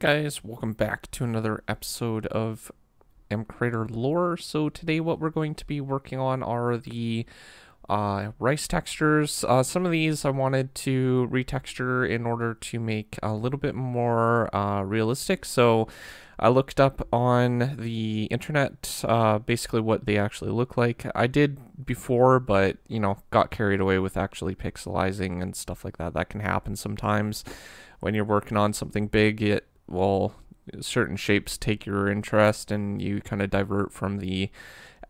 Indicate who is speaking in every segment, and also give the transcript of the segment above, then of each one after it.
Speaker 1: Alright guys, welcome back to another episode of MCreator Lore. So today what we're going to be working on are the uh, rice textures. Uh, some of these I wanted to retexture in order to make a little bit more uh, realistic. So I looked up on the internet uh, basically what they actually look like. I did before, but you know, got carried away with actually pixelizing and stuff like that. That can happen sometimes when you're working on something big. It will certain shapes take your interest and you kind of divert from the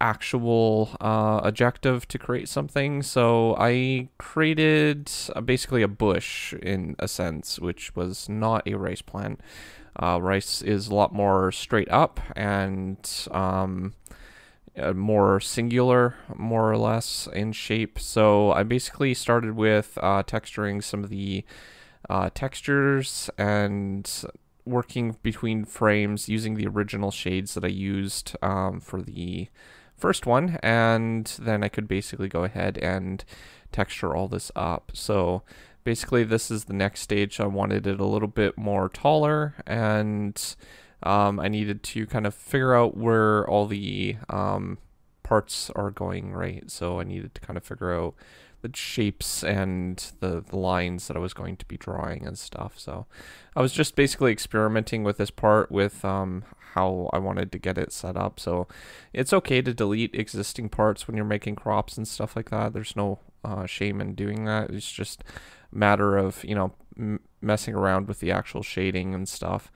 Speaker 1: actual uh, objective to create something. So I created uh, basically a bush in a sense, which was not a rice plant. Uh, rice is a lot more straight up and um, uh, more singular, more or less, in shape. So I basically started with uh, texturing some of the uh, textures and working between frames using the original shades that I used um, for the first one and then I could basically go ahead and texture all this up. So basically this is the next stage. I wanted it a little bit more taller and um, I needed to kind of figure out where all the um, parts are going right. So I needed to kind of figure out the shapes and the, the lines that I was going to be drawing and stuff. So I was just basically experimenting with this part with um, how I wanted to get it set up. So it's okay to delete existing parts when you're making crops and stuff like that. There's no uh, shame in doing that. It's just a matter of, you know, messing around with the actual shading and stuff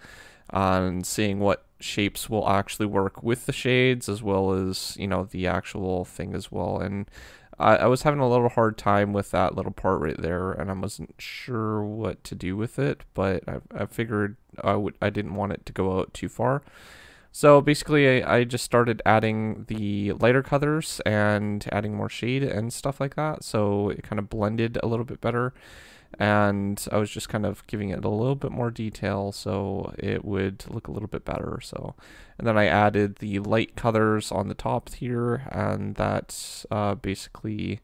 Speaker 1: and seeing what shapes will actually work with the shades as well as, you know, the actual thing as well. And I, I was having a little hard time with that little part right there, and I wasn't sure what to do with it, but I, I figured I would I didn't want it to go out too far. So basically, I, I just started adding the lighter colors and adding more shade and stuff like that, so it kind of blended a little bit better and I was just kind of giving it a little bit more detail so it would look a little bit better so. And then I added the light colors on the top here and that uh, basically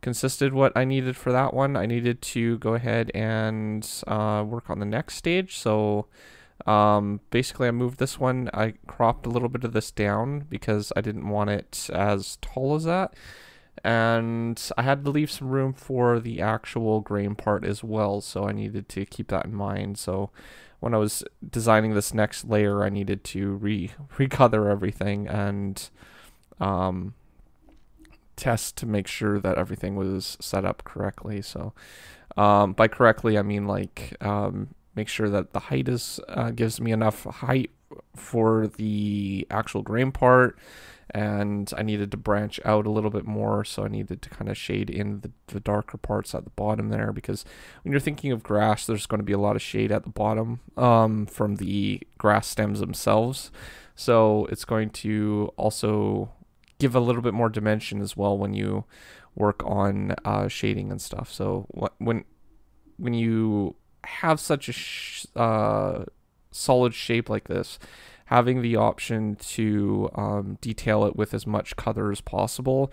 Speaker 1: consisted what I needed for that one. I needed to go ahead and uh, work on the next stage so um, basically I moved this one. I cropped a little bit of this down because I didn't want it as tall as that and I had to leave some room for the actual grain part as well, so I needed to keep that in mind. So when I was designing this next layer, I needed to re recolor everything and um, test to make sure that everything was set up correctly. So um, by correctly, I mean like um, make sure that the height is uh, gives me enough height for the actual grain part and I needed to branch out a little bit more so I needed to kind of shade in the, the, darker parts at the bottom there because when you're thinking of grass there's going to be a lot of shade at the bottom um, from the grass stems themselves. So it's going to also give a little bit more dimension as well when you work on uh, shading and stuff. So when when you have such a sh uh, solid shape like this having the option to um, detail it with as much color as possible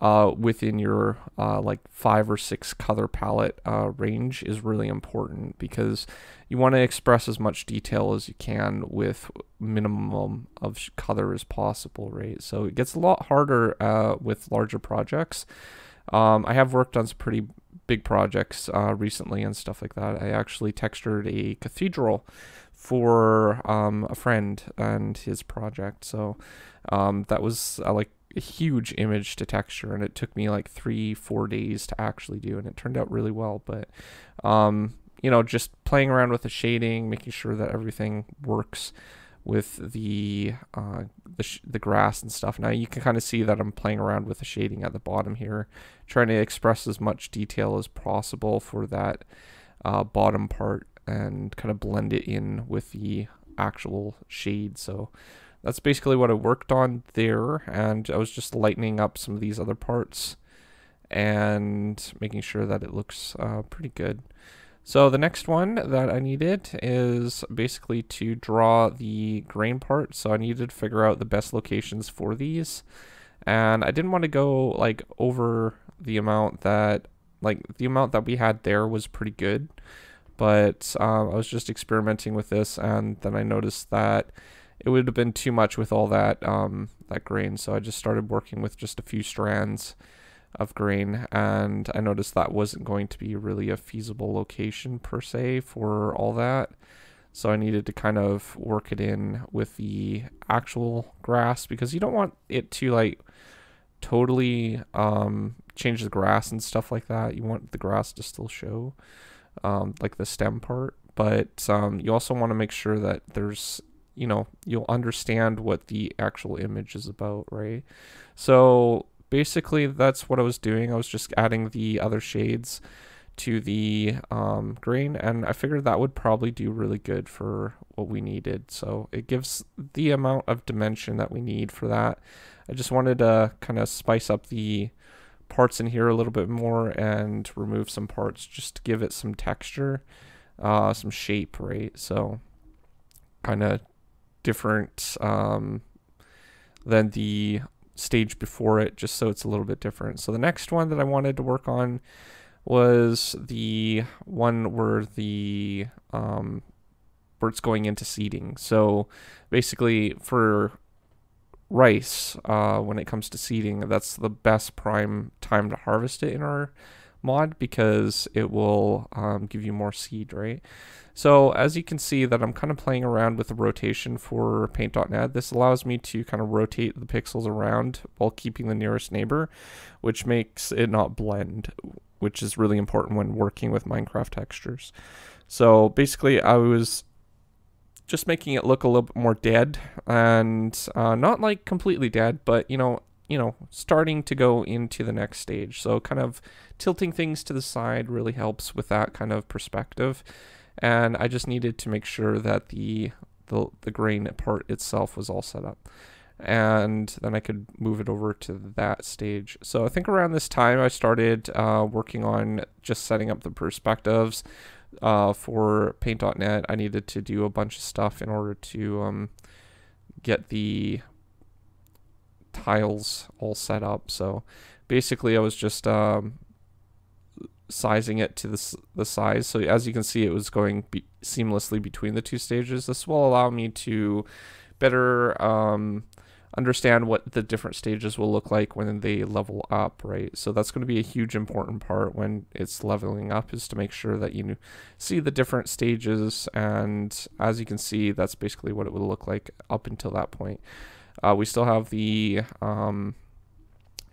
Speaker 1: uh, within your uh, like five or six color palette uh, range is really important because you want to express as much detail as you can with minimum of color as possible, right? So it gets a lot harder uh, with larger projects. Um, I have worked on some pretty big projects uh, recently and stuff like that. I actually textured a cathedral for um, a friend and his project. So um, that was uh, like a huge image to texture, and it took me like three, four days to actually do, and it turned out really well. But um, you know, just playing around with the shading, making sure that everything works with the uh, the, the grass and stuff. Now you can kind of see that I'm playing around with the shading at the bottom here, trying to express as much detail as possible for that uh, bottom part and kind of blend it in with the actual shade. So that's basically what I worked on there. And I was just lightening up some of these other parts and making sure that it looks uh, pretty good. So the next one that I needed is basically to draw the grain part. So I needed to figure out the best locations for these. And I didn't want to go like over the amount that like the amount that we had there was pretty good but um, I was just experimenting with this, and then I noticed that it would have been too much with all that um, that grain. So I just started working with just a few strands of grain, and I noticed that wasn't going to be really a feasible location per se for all that. So I needed to kind of work it in with the actual grass because you don't want it to like totally um, change the grass and stuff like that. You want the grass to still show, um, like the stem part, but um, you also want to make sure that there's, you know, you'll understand what the actual image is about, right? So basically, that's what I was doing. I was just adding the other shades to the um, grain and I figured that would probably do really good for what we needed. So it gives the amount of dimension that we need for that. I just wanted to kind of spice up the parts in here a little bit more and remove some parts just to give it some texture, uh, some shape, right? So kind of different um, than the stage before it, just so it's a little bit different. So the next one that I wanted to work on was the one where the um, where it's going into seeding. So basically, for rice, uh, when it comes to seeding, that's the best prime time to harvest it in our mod because it will um, give you more seed, right? So as you can see that I'm kind of playing around with the rotation for paint.net. This allows me to kind of rotate the pixels around while keeping the nearest neighbor, which makes it not blend, which is really important when working with Minecraft textures. So basically I was just making it look a little bit more dead and uh, not like completely dead, but you know, you know, starting to go into the next stage. So kind of tilting things to the side really helps with that kind of perspective. And I just needed to make sure that the the, the grain part itself was all set up and then I could move it over to that stage. So I think around this time I started uh, working on just setting up the perspectives uh, for paint.net. I needed to do a bunch of stuff in order to um, get the tiles all set up. So basically I was just um, sizing it to the, the size. So as you can see, it was going be seamlessly between the two stages. This will allow me to better um, understand what the different stages will look like when they level up, right? So that's going to be a huge important part when it's leveling up is to make sure that you see the different stages. And as you can see, that's basically what it would look like up until that point. Uh, we still have the um,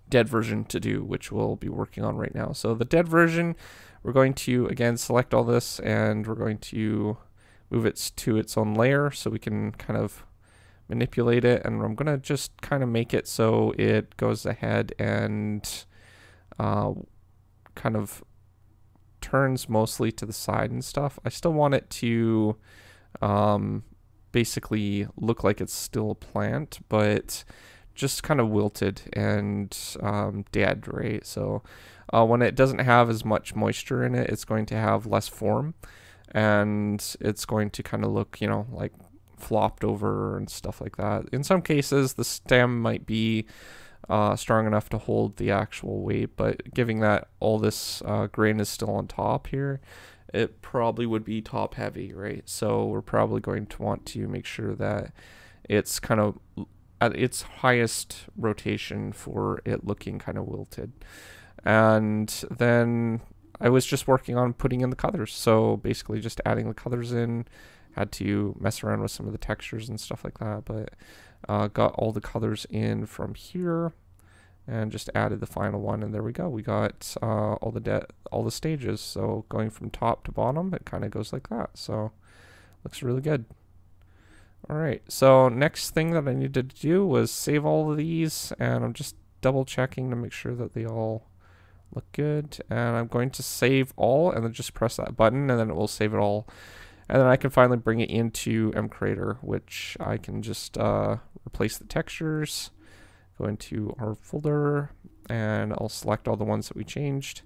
Speaker 1: dead version to do, which we'll be working on right now. So the dead version, we're going to, again, select all this and we're going to move it to its own layer so we can kind of manipulate it and I'm gonna just kind of make it so it goes ahead and uh, kind of turns mostly to the side and stuff. I still want it to um, basically look like it's still a plant, but just kind of wilted and um, dead, right? So uh, when it doesn't have as much moisture in it, it's going to have less form and it's going to kind of look, you know, like flopped over and stuff like that. In some cases, the stem might be uh, strong enough to hold the actual weight, but giving that all this uh, grain is still on top here, it probably would be top heavy, right? So we're probably going to want to make sure that it's kind of at its highest rotation for it looking kind of wilted. And then I was just working on putting in the colors. So basically just adding the colors in had to mess around with some of the textures and stuff like that, but uh, got all the colors in from here and just added the final one and there we go. We got uh, all the all the stages. So going from top to bottom it kind of goes like that. So looks really good. All right so next thing that I needed to do was save all of these and I'm just double checking to make sure that they all look good. And I'm going to save all and then just press that button and then it will save it all and then I can finally bring it into mcreator, which I can just uh, replace the textures, go into our folder, and I'll select all the ones that we changed.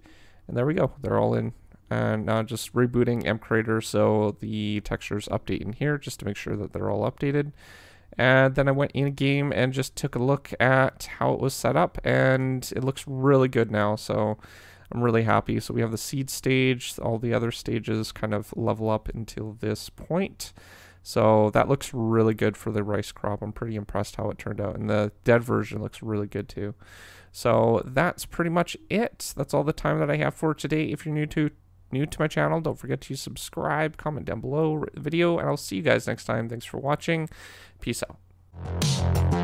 Speaker 1: And there we go, they're all in. And now just rebooting mcreator so the textures update in here just to make sure that they're all updated. And then I went in game and just took a look at how it was set up and it looks really good now. So I'm really happy. So we have the seed stage, all the other stages kind of level up until this point. So that looks really good for the rice crop. I'm pretty impressed how it turned out. And the dead version looks really good too. So that's pretty much it. That's all the time that I have for today. If you're new to new to my channel, don't forget to subscribe, comment down below video, and I'll see you guys next time. Thanks for watching. Peace out.